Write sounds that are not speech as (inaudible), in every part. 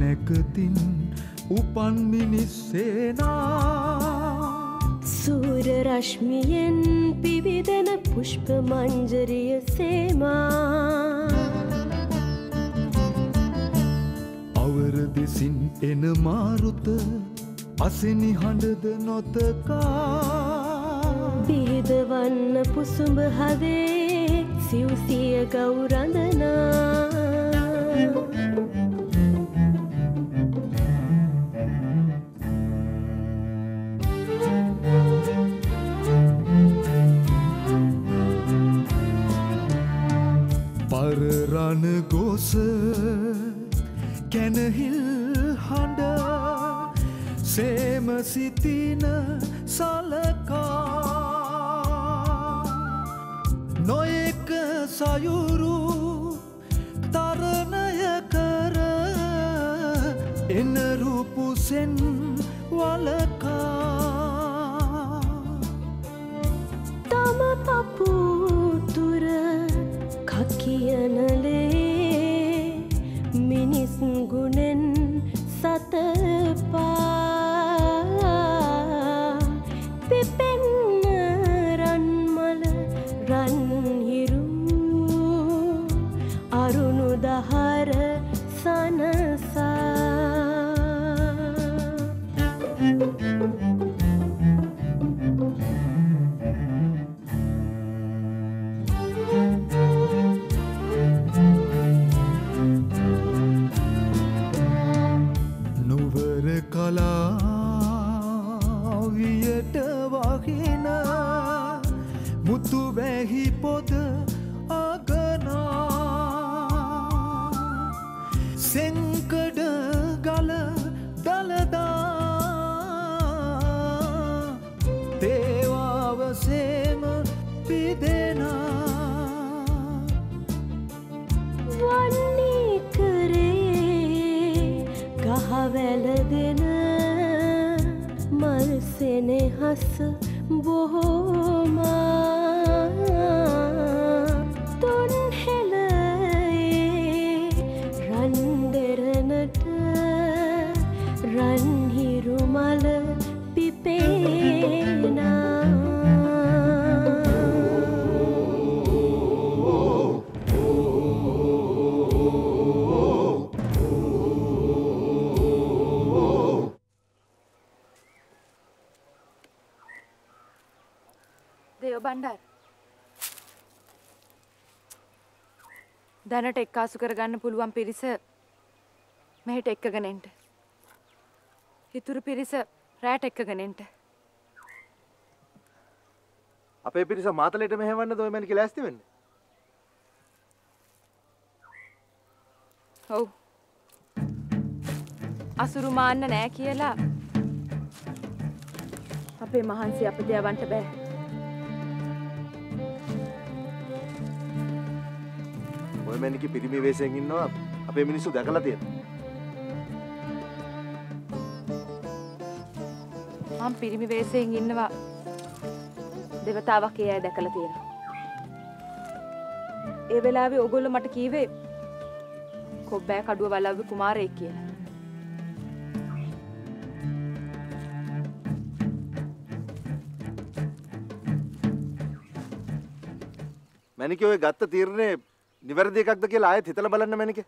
නැකතින් උපන් මිනිස්සේනා. සූර රශ්මියෙන් පිවිදෙන පුෂ්ප මංජරිය සේමා. අවර දෙසින් එන මාරුත අසෙනි හඬද නොතකා. බිහිදවන්න පුසුඹ හදේ සිව්සිය ගෞරඳනා පරරණ ගොස කැනහිල් හඬ සේම සිතින සලකා නොයෙක සයුරු තරණය කර එනරුපුසෙන් වලකා nasıl boğulur දේව බණ්ඩාර දැනට එක්කාසු කරගන්න පුළුවන් පිරිස මෙහෙට එක්කගෙනෙන්ට හිතුරු පිරිස රෑට එක්කගෙනෙන්ට අපේ පිරිස මාතලයට මෙහෙවන්න දොය මැනික ලැස්ති වෙන්න? ඔව්. අසුරු මාන්න නෑ කියලා. අපේ මහන්සි අප දෙයවන්ට බෑ ඔය මැනික පිරිමි වේශයෙන් ඉන්නවා අපේ මිනිස්සු දැකලා තියෙනවා. මම පිරිමි වේශයෙන් ඉන්නවා දෙවතාවක් ඒ අය දැකලා තියෙනවා. ඒ වෙලාවේ ඔයගොල්ලෝ මට කීවේ කොබ්බෑ කඩුව වලව්වේ කුමාරයෙක් කියලා. මැනිකේ ඔය ගත්ත තීරණේ නිවැරදි එකක්ද කියලා ආයෙත් හිතලා බලන්න මැනික.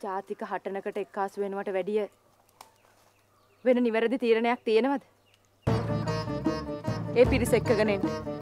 ජාතික හටනකට එක්කාසු වෙනවට වැඩිය වෙන නිවැරදි තීරණයක් තියෙනවද? ඒ පිරිස එක්කගෙන එන්න.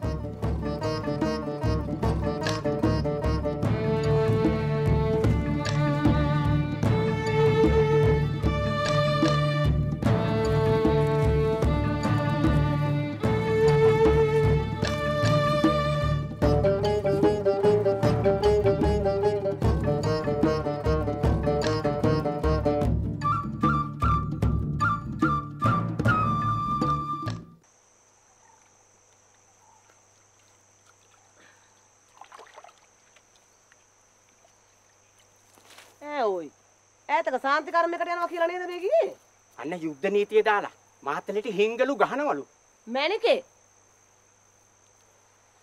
සාන්ති කර්මයකට යනවා කියලා නේද මේ කිව්වේ අන්න යුද්ධ නීතිය දාලා මාතලෙට හිංගලු ගහනවලු. මැනිකේ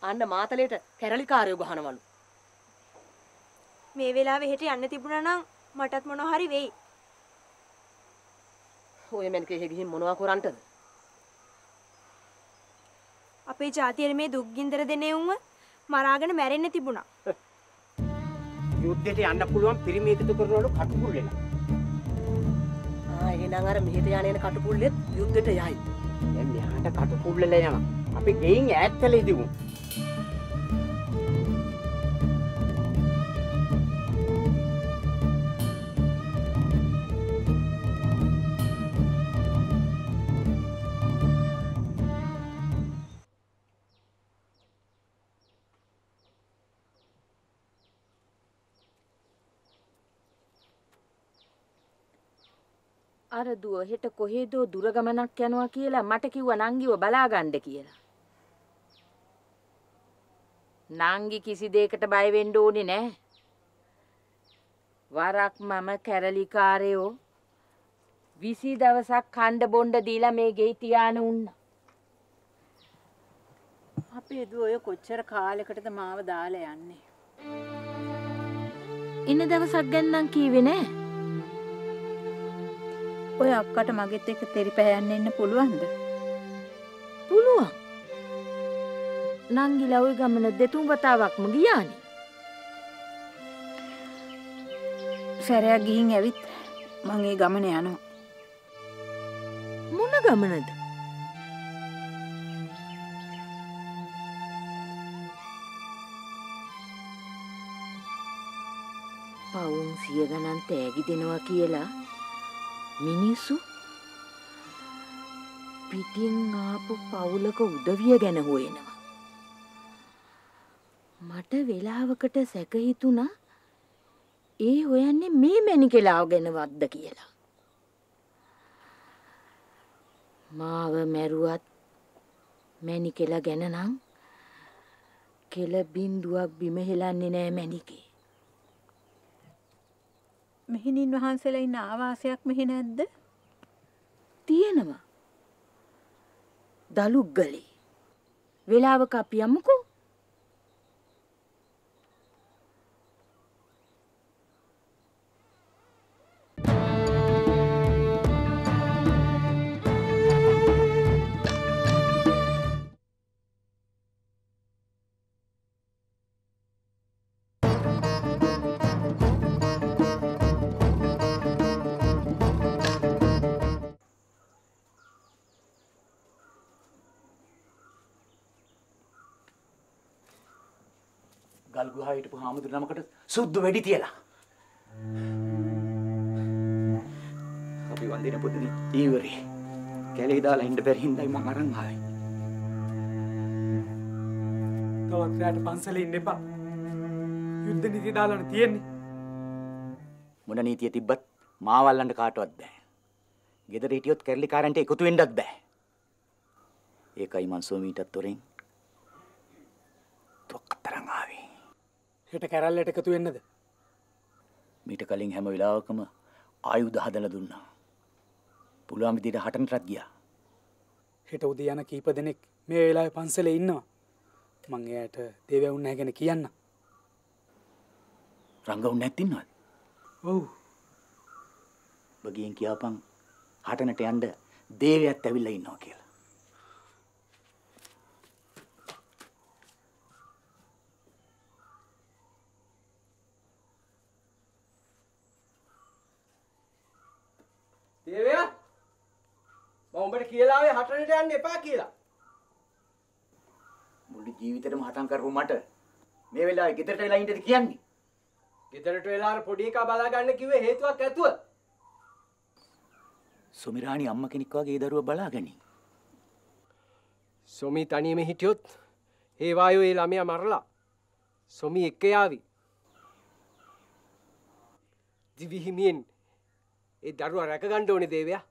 අන්න මාතලේට කැරලිකාරයෝ ගහනවලු. මේ වෙලාවෙ හෙට යන්න තිබුණා නම් මටත් මොනවා හරි වෙයි. ඔය මැනිකේ එහෙ ගිහින් මොනවා කරන්නටද අපේ ජාතියේ මේ දුක් ගින්දර දෙනේ උන්ව මරාගෙන මැරෙන්න තිබුණා. (laughs) යුද්ධයට යන්න පුළුවන් පිරිමි එකතු කරනවලු කටුකුල් වෙලා එහෙනම් අර මෙහෙට යන එන කටුපුල්ලෙත් යුද්ධෙට යයි. දැන් මෙහාට කටුකුල් වෙලා යනවා. අපි ගෙයින් ඈත් කළ ඉදිමු. අර දුව හෙට කොහෙදෝ දුර ගමනක් යනවා කියලා මට කිව්වා නංගිව බලාගන්න කියලා. නංගි කිසි දෙයකට බය වෙන්න ඕනේ නෑ. වරක් මම කැරලිකාරයෝ 20 දවසක් කණ්ඩ බොණ්ඩ දීලා මේ ගෙයි තියාන උන්නා. අපේ දුව ඔය කොච්චර කාලෙකටද මාව දාලා යන්නේ. ඉන්න දවසක් ගැන නම් කීවේ නෑ. ඔය අක්කට මගෙත් එක්ක තෙරිපැහැයන්න එන්න පුළුවන්ද? පුළුවන්. නංගිලා ওই ගමන දෙතුන් වතාවක්ම ගියානේ. සැරයක් ගිහින් ඇවිත් මං ඒ ගමන යනවා. මොන ගමනද? පවුන් සිය ගණන් තෑගි දෙනවා කියලා මිනිස්සු පිටින් ආපු පවුලක උදවිය ගැන හොයනවා. මට වෙලාවකට සැක හිතුණා ඒ හොයන්නේ මේ මැණිකලාව ගැනවත්ද කියලා. මාව මැරුවත් මැණිකෙල ගැන නම් කෙල බින්දුවක් බිම හෙලන්නේ නෑ මැණිකේ. මෙහිණින් වහන්සේලා ඉන්න ආවාසයක් මෙහි නැද්ද? තියෙනවා. දලුග්ගලේ. වෙලාවක අපි යමුකෝ. ගල් ගුහාව හිටපු හාමුදුරු නමකට සුද්දු වැඩි තියලා අපි වන්දින පුදුනි ඊවරේ කැලේ දාලා ඉන්න බැරි හින්දායි මං අරන් ආවේ තවත් රෑට පන්සලේ ඉන්න එපා. යුද්ධ නීති දාලානේ තියෙන්නේ. මොන නීතිය තිබ්බත් මාවල්ලන්ට කාටවත් බෑ ගෙදර හිටියොත් කැරලිකාරන්ට එකතු වෙන්නත් බෑ ඒකයි මං සෝමීටත් තොරෙන් තොක්කතරන් ආවේ හෙට කැරල්ලට එකතු වෙන්නද? මීට කලින් හැම වෙලාවකම ආයුධ හදලා දුන්නා පුළුවන් විදිහට හටනටත් ගියා හෙට උදේ යන කීප දෙනෙක් මේ වෙලාවේ පන්සලේ ඉන්නවා. මං එයාට දේවවුන් නැහැ ගැන කියන්න. රංගවුන් නැත්තින්නවද ඔව්. බගියෙන් කියාපන් හටනට යන්න දේවයත් ඇවිල්ලා ඉන්නවා කියලා උඹට කියලාවේ හටනට යන්න එපා කියලා. මුළු ජීවිතේටම හටන් කරපු මට මේ වෙලාවේ ගෙදරට වෙලා ඉන්නද කියන්නේ? ගෙදරට වෙලා අර පොඩි එකා බලා ගන්න කිව්වේ හේතුවක් ඇතුව. සොමිරාණි අම්මා කෙනෙක් වගේ ඒ දරුවා බලාගනි. සොමි තනියම හිටියොත් ඒ වායෝ ඒ ළමයා මරලා සොමි එක්ක යාවි. දිවිහිමියෙන් ඒ දරුවා රැක ගන්න ඕනේ දේවයා.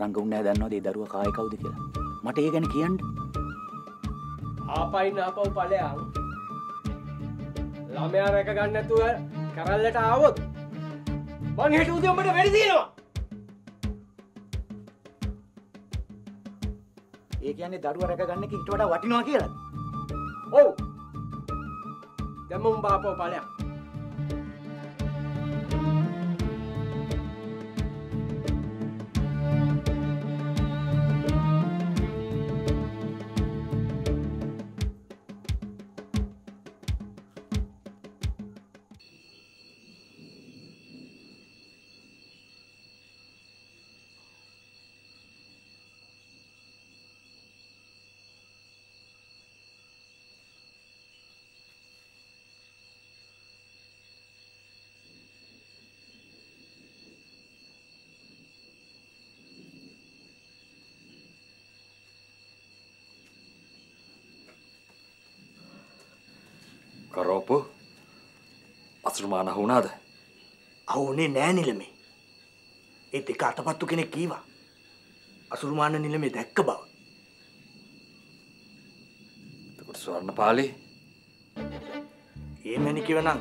රංගුන්නේ දන්නවද ඒ දරුවා කායේ කවුද කියලා? මට ඒ ගැන කියන්න. ආපයින් ආපව් ඵලයන්. ළමයා රැක ගන්න නැතුව කරල්ලට ආවොත් මං හෙට උදේ උඹට වැඩි දිනවා. ඒ කියන්නේ දරුවා රැක ගන්න එක ඊට වඩා වටිනවා කියලාද? ඔව්. දැම්ම උඹ ආපව් ඵලයන්. කරෝපු අසුරුමාන හුණාද අවුනේ නෑ නිලමේ. ඒ දෙක අතපත්තු කෙනෙක් කීවා. අසුරුමාන නිලමේ දැක්ක බව. එතකොට ස්වර්ණ පාලි ඒ මැනිකිව නම්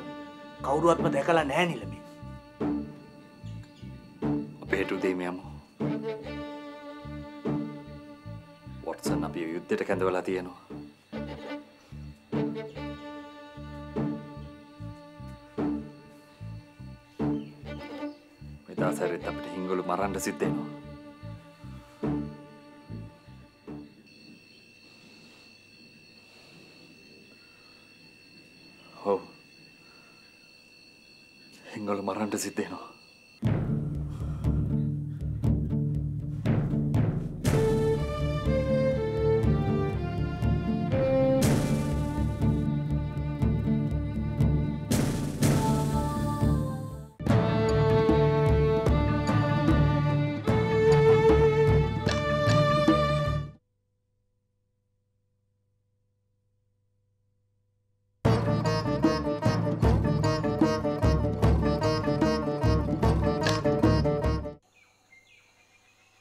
කවුරුවත්ම දැකලා නෑ නිලමේ. අපේ හෙටුදේම යමු. වොටසන් අපි යුද්ධයට කැඳවලා තියෙනවා සැරෙත් අපිට හිංගොලු මරන්න සිද්ධ වෙනවා ඔව් හිංගොලු මරන්න සිද්ධ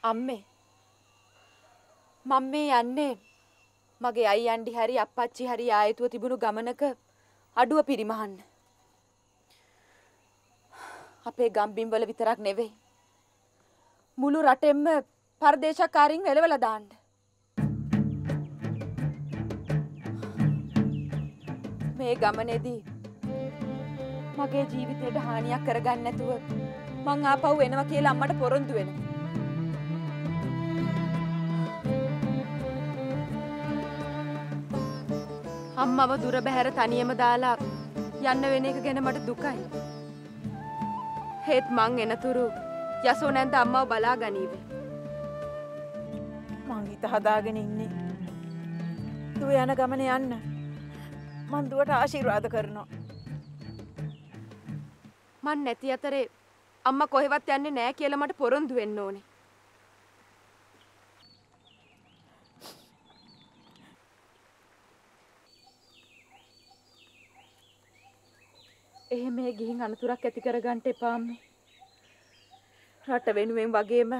අම්මේ මම මේ යන්නේ මගේ අයියන්ඩි හරි අප්පච්චි හරි ආයතුව තිබුණු ගමනක අඩුව පිරිමහන්න. අපේ ගම්බිම්වල විතරක් නෙවෙයි. මුළු රටෙම්ම පර්දේශකාරින් එලවල දාන්න. මේ ගමනේදී මගේ ජීවිතයට හානියක් කරගන්න නැතුව මං ආපහු එනවා කියලා අම්මට පොරොන්දු වෙනවා. අම්මව දුර බැහැර තනියම දාලා යන්න වෙන එක ගැන මට දුකයි. හෙත් මං එනතුරු යසෝ නැන්ද අම්මව බලා ගනීවේ. මං හිත හදාගෙන ඉන්නේ. දුව යන ගමන යන්න. මං දුවට ආශිර්වාද කරනවා. මන් නැති අතරේ අම්ම කොහෙවත් යන්නේ නෑ කියලා මට පොරොන්දු වෙන්න ඕනේ. එහෙම ගිහින් අනතුරක් ඇති කරගන්න එපාම්මේ. රට වෙනුවෙන් වගේම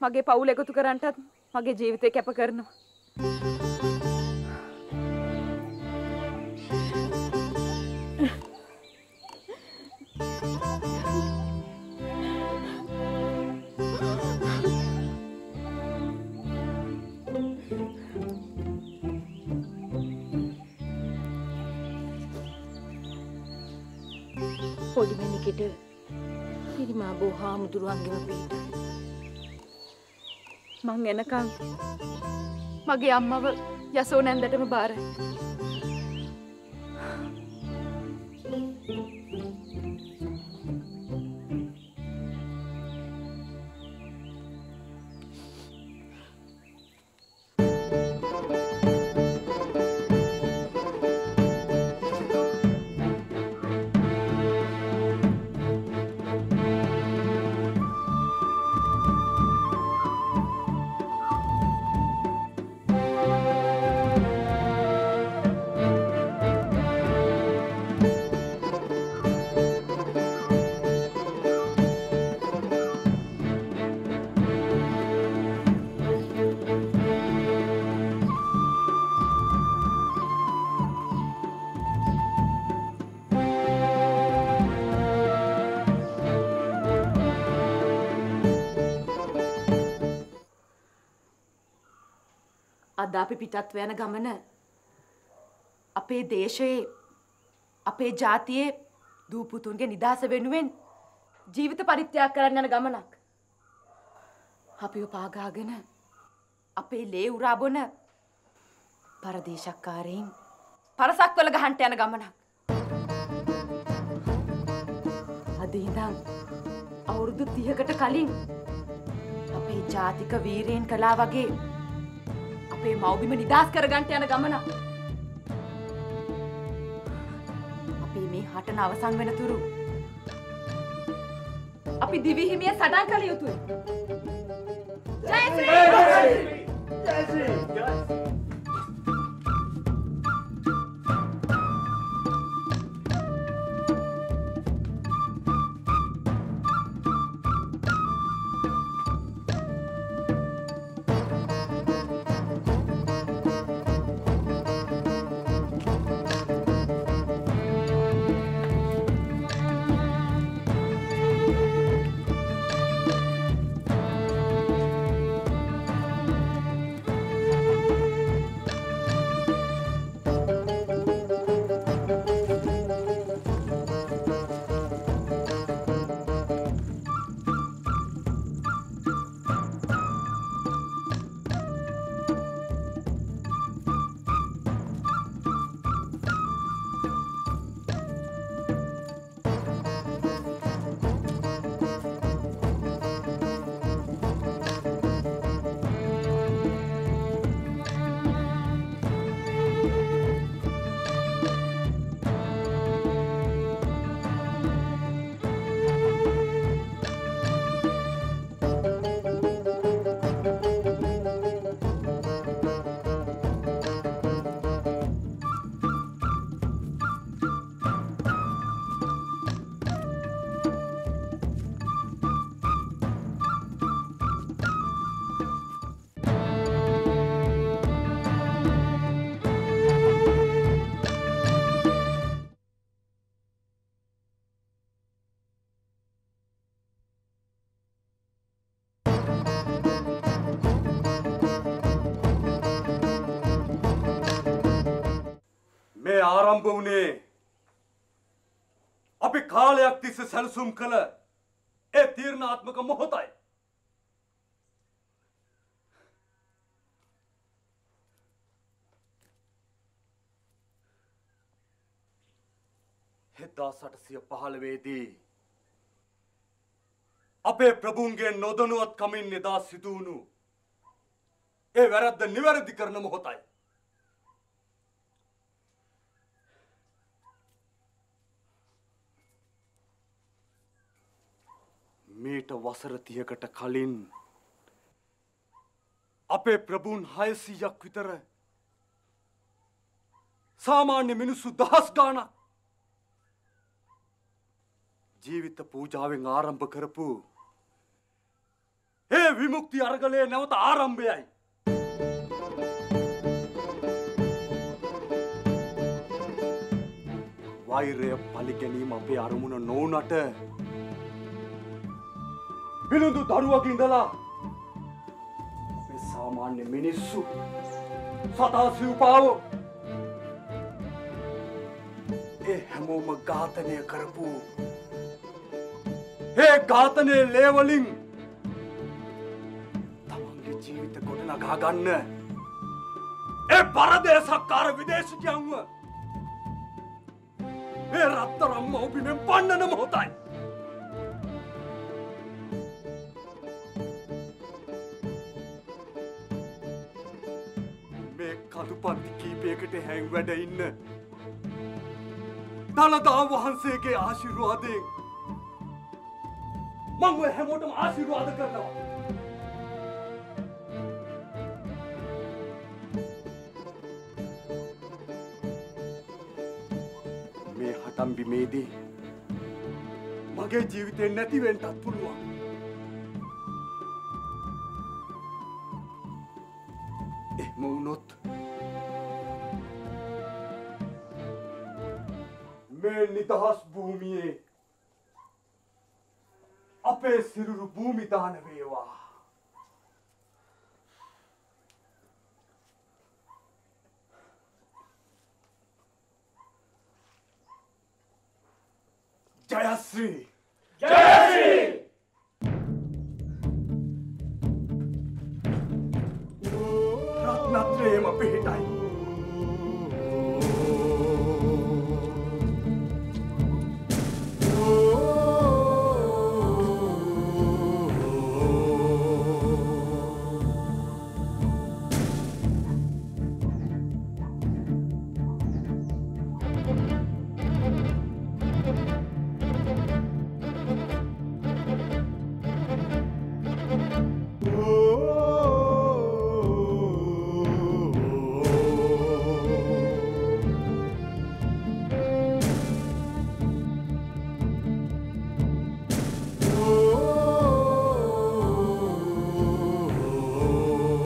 මගේ පවුල එකතු කරන්නටත් මගේ ජීවිතය කැප කරනවා. පිරිමා බෝ හාමුදුරුවන්ගෙම පීට මං එනකං මගේ අම්මව යසෝ නැන්දටම බාරයි. අද අපි පිටත් යන ගමන අපේ දේශයේ අපේ ජාතියේ දූපුතුන්ගේ නිදහස වෙනුවෙන් ජීවිත පරිත්‍යාග කරන්න යන ගමනක්. අපිව පාගාගෙන අපේ ලේ උරා බොන පරදේශක්කාරයින් පරසක්වල ගහන්ට යන ගමනක්. අද ඉඳන් අවුරුදු 30කට කලින් අපේ ජාතික වීරයන් කළා වගේ අපේ මව්බිම නිදහස් කරගන්න යන ගමනක්. අපේ මේ හටන අවසන් වෙනතුරු අපි දිවි හිමිය සටන් කළ යුතුයි. ජය ශ්‍රී! ජය ශ්‍රී! මේ ආරම්භ වුණේ අපි කාලයක් තිස්සේ සැලසුම් කළ ඒ තීරණාත්මක මොහොතයි. එදා සටසිය පහළවේදී අපේ ප්‍රභූන්ගේ නොදනුවත් කමින් එදා සිදුවුණු ඒ වැරද්ද නිවැරදි කරන මොහොතයි. මීට වසර තියකට කලින් අපේ ප්‍රභූන් හයසීයක් විතර සාමාන්‍ය මිනිස්සු දහස් ගානක් ජීවිත පූජාවෙන් ආරම්භ කරපු ඒ විමුක්ති අරගලයේ නැවත ආරම්භයයි. වෛරය පලිගැනීම අපේ අරමුණ නොවනට පිළිඳු දරුවක ඉඳලා අපේ සාමාන්‍ය මිනිස්සු සතා සිව්පාවෝ ඒ හැමෝම ඝාතනය කරපු ඒ ඝාතනය ලේවලින් තමන්ගේ ජීවිත ගොඩනගා ගන්න ඒ පරදේශක්කාර විදේශිකයන්ව ඒ රත්තරම්ම ඔබිමෙන් පන්නන මොහොතයි. මේ කඳුපන්ති කීපයකට හැං වැඩ ඉන්න. දළදා වහන්සේගේ ආශිර්වාදයෙන්. මං ඔය හැමෝටම ආශිර්වාද කරනවා. මේ හටම්බිමේදී මගේ ජීවිතයෙන් නැතිවෙන්ටත් පුළුවන්. එහෙම වුණොත් අපේ නිදහස් භූමියේ. අපේ සිරුරු භූමි දාන වේවා. ජයශ්‍රී!